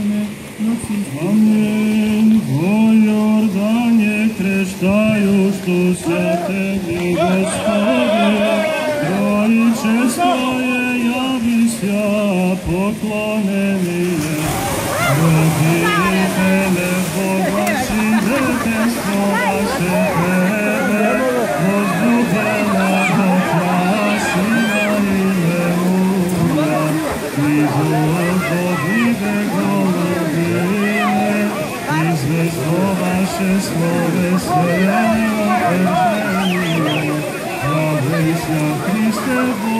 Всіх Аминь. Во Йордане крещаюшься Тебе, Господи, Троическое явися поклонение. Родителе Бога, свидетельство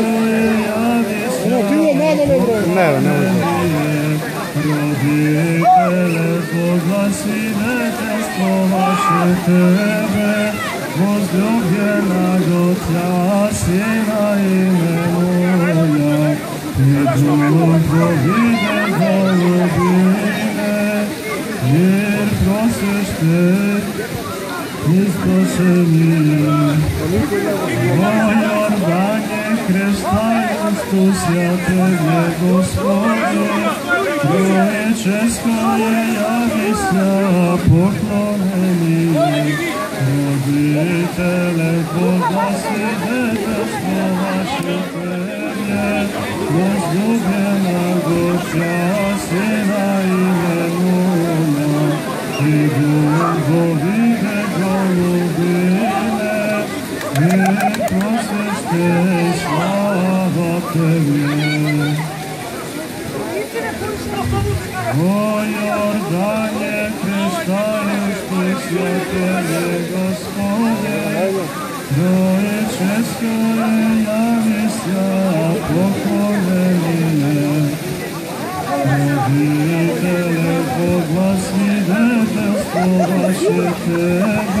Троическое явися Не, не можу. Родителе, свидетельство ваше Тебе, возлюбленного Тя, Сина именуя, и Духовиде голубине, мир просишь Ты, И спасение. Во Йордане крещаюсь Тебе, Господи, Троеческое явися поклонение. Родителе Бога, свидетельство ваше Тебе, возлюбленного Тя, Сына именуя, и Духовиде Ty sława O Jordanie, kryształu świętego Gospodzie, Twoje wszystko namysła pochwalenie. Mówię tyle, bo własnie będę słowa świętego,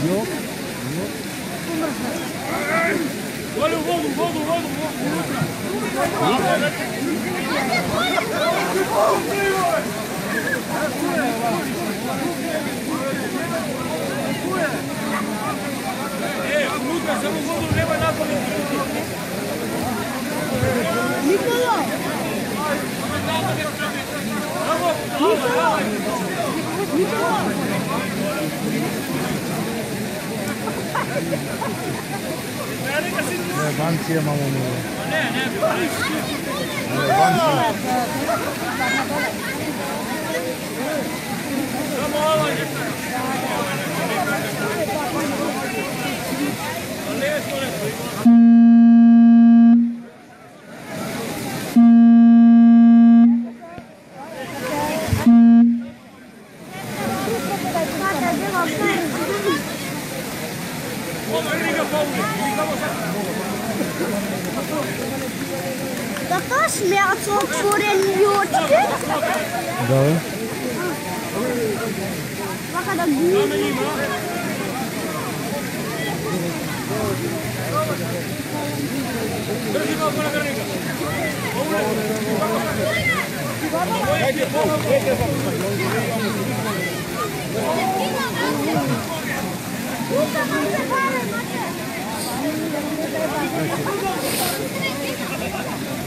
Yok. Yok. Olha o bolo, o bolo, o bolo, Lucas, eu não vou dormir, vai pra mim. Nicolau! Vamos, vamos, vamos. バンチ山ももお願いします das mehr als noch vor den Jodchen. Thank you.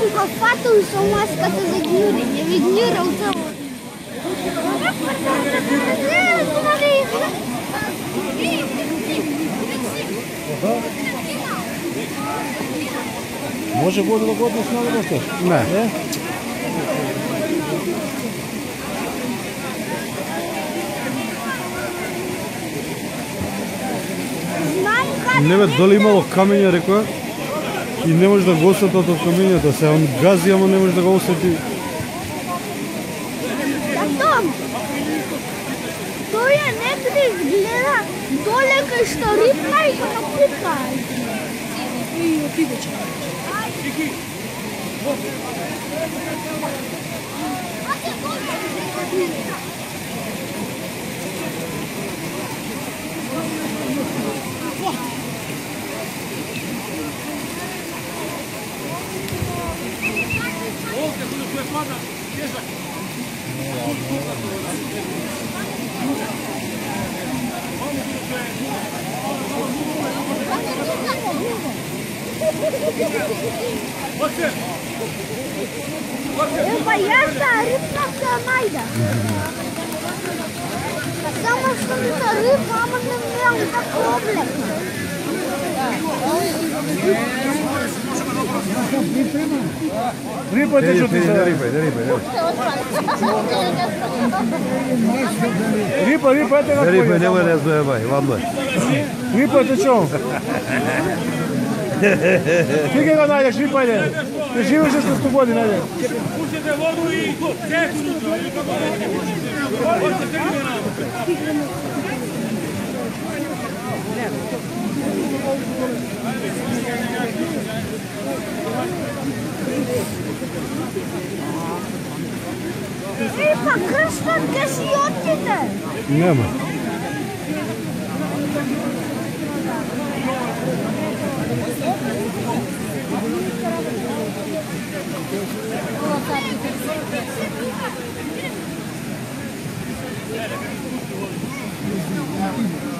Bi ga fatul să mascată de ghiuri, e vigniură u tău. Може воду годно снова да сташ? Не. Не? Не бе, дали имало камења, рекоа, и не може да го осети од камењата, се он гази, ама не може да го осети. To je nekde izgleda dole, kaj što ripna i kako pukaj. Ovdje, kuda tu je pada, pjesak. Chyba jazda, rybka w Majda. Tak samo, że to jest ryba, a potem miał taką oblekę. Tak. Ne nemam tako oblek. Рипајте што ти се. Рипај, рипај, Рипа, рипа, ете рипај. Рипај, нема да заебај, ладно. Рипа, што? Ти ке го најдеш, рипа, иде. Ти живеш со 100 години, ајде. Pustite vodu i Είπα, κρίστα και σιώτητε. Ναι, μα. Thank you.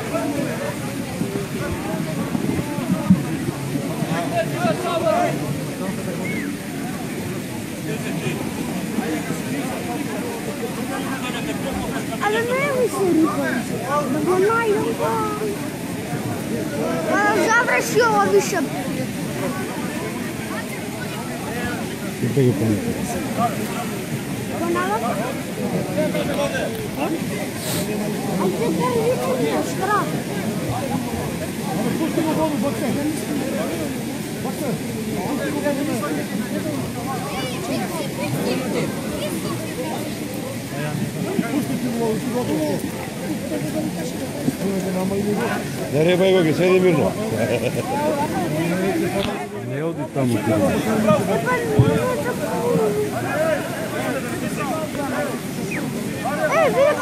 Krštan, gdje si otide? Нема. Ali ne mi se ripa. Nego najdem pa. Nereye bay bakın, seni bir Ne oldu İstanbul'da? Hey, wieder